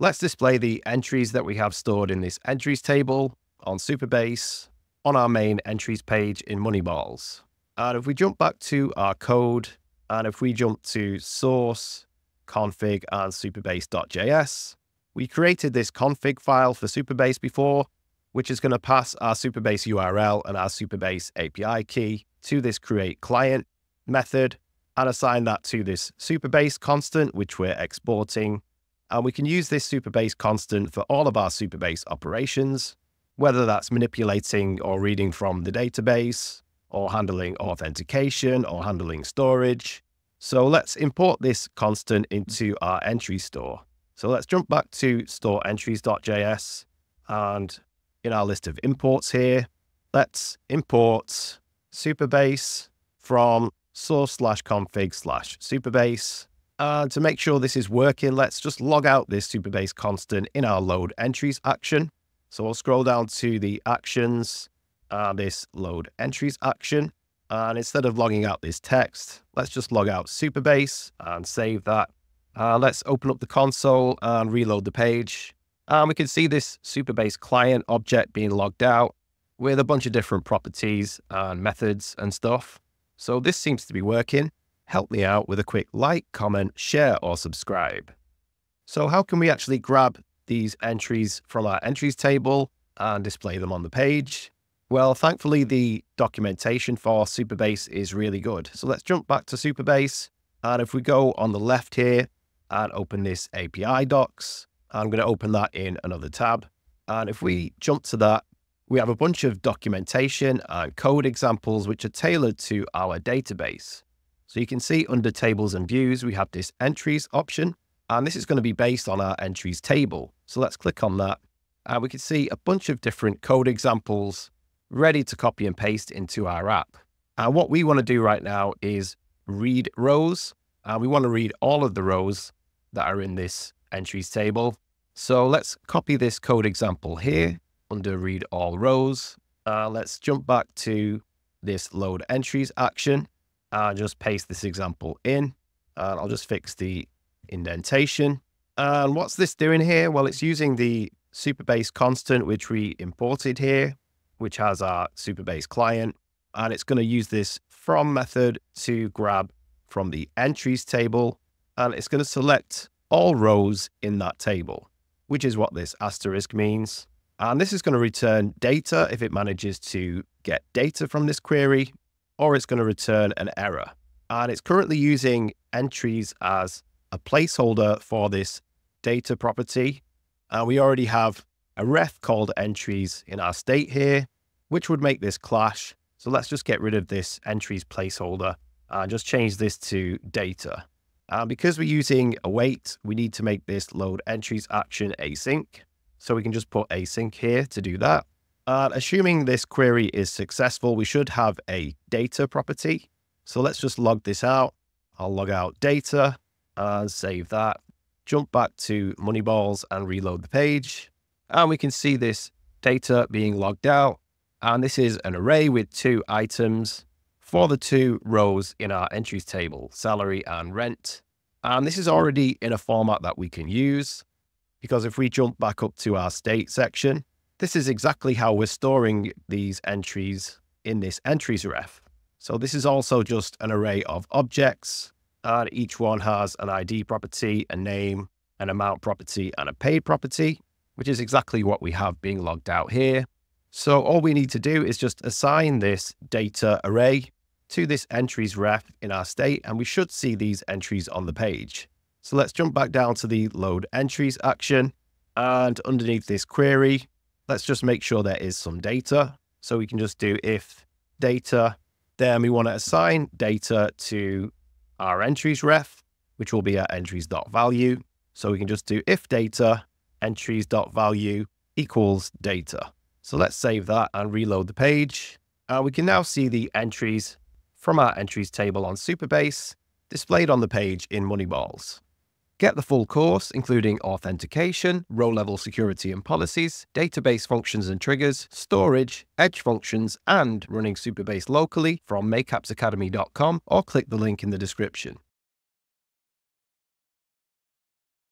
let's display the entries that we have stored in this entries table on Supabase on our main entries page in Moneyballs. And if we jump back to our code, and if we jump to source, config, and supabase.js, we created this config file for Supabase before, which is going to pass our Supabase URL and our Supabase API key to this create client method and assign that to this Supabase constant, which we're exporting. And we can use this supabase constant for all of our supabase operations, whether that's manipulating or reading from the database, or handling authentication, or handling storage. So let's import this constant into our entry store. So let's jump back to store entries.js and in our list of imports here, let's import superbase from source slash config slash Supabase. And to make sure this is working, let's just log out this Supabase constant in our load entries action. So we'll scroll down to the actions, uh, this load entries action. And instead of logging out this text, let's just log out Supabase and save that. Uh, let's open up the console and reload the page. And we can see this Supabase client object being logged out with a bunch of different properties and methods and stuff. So this seems to be working. Help me out with a quick like, comment, share, or subscribe. So how can we actually grab these entries from our entries table and display them on the page? Well, thankfully, the documentation for Supabase is really good. So let's jump back to Supabase. And if we go on the left here and open this API docs, I'm going to open that in another tab. And if we jump to that we have a bunch of documentation and code examples which are tailored to our database. So you can see under tables and views, we have this entries option, and this is going to be based on our entries table. So let's click on that. And we can see a bunch of different code examples ready to copy and paste into our app. And what we want to do right now is read rows. And we want to read all of the rows that are in this entries table. So let's copy this code example here under read all rows. Uh, let's jump back to this load entries action and just paste this example in. And I'll just fix the indentation. And what's this doing here? Well, it's using the supabase constant, which we imported here, which has our supabase client. And it's going to use this from method to grab from the entries table. And it's going to select all rows in that table, which is what this asterisk means. And this is going to return data if it manages to get data from this query, or it's going to return an error. And it's currently using entries as a placeholder for this data property. And we already have a ref called entries in our state here, which would make this clash. So let's just get rid of this entries placeholder and just change this to data. And because we're using await, we need to make this load entries action async. So we can just put async here to do that. And assuming this query is successful, we should have a data property. So let's just log this out. I'll log out data and save that. Jump back to Moneyballs and reload the page. And we can see this data being logged out. And this is an array with two items for the two rows in our entries table, salary and rent. And this is already in a format that we can use because if we jump back up to our state section, this is exactly how we're storing these entries in this entries ref. So this is also just an array of objects, and each one has an ID property, a name, an amount property, and a paid property, which is exactly what we have being logged out here. So all we need to do is just assign this data array to this entries ref in our state, and we should see these entries on the page. So let's jump back down to the load entries action. And underneath this query, let's just make sure there is some data. So we can just do if data, then we want to assign data to our entries ref, which will be our entries.value. So we can just do if data entries.value equals data. So let's save that and reload the page. Uh, we can now see the entries from our entries table on Supabase displayed on the page in Moneyballs. Get the full course, including authentication, row-level security and policies, database functions and triggers, storage, edge functions, and running Supabase locally from makeappsacademy.com or click the link in the description.